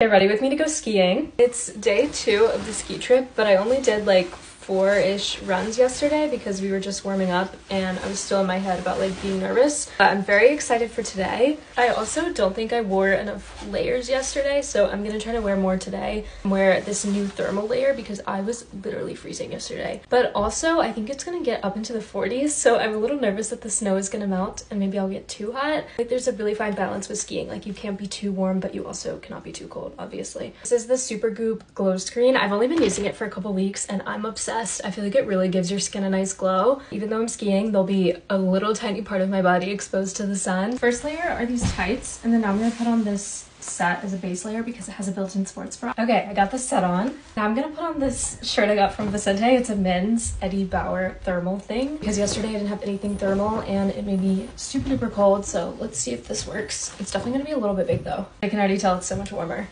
Get ready with me to go skiing. It's day two of the ski trip, but I only did like four-ish runs yesterday because we were just warming up and I was still in my head about like being nervous. But I'm very excited for today. I also don't think I wore enough layers yesterday, so I'm gonna try to wear more today. Wear this new thermal layer because I was literally freezing yesterday. But also, I think it's gonna get up into the 40s, so I'm a little nervous that the snow is gonna melt and maybe I'll get too hot. Like there's a really fine balance with skiing. Like you can't be too warm, but you also cannot be too cold, obviously. This is the Super Goop glow screen. I've only been using it for a couple weeks and I'm obsessed best. I feel like it really gives your skin a nice glow. Even though I'm skiing, there'll be a little tiny part of my body exposed to the sun. First layer are these tights, and then now I'm gonna put on this set as a base layer because it has a built-in sports bra. Okay, I got this set on. Now I'm gonna put on this shirt I got from Vicente. It's a men's Eddie Bauer thermal thing because yesterday I didn't have anything thermal and it made me super duper cold. So let's see if this works. It's definitely gonna be a little bit big though. I can already tell it's so much warmer.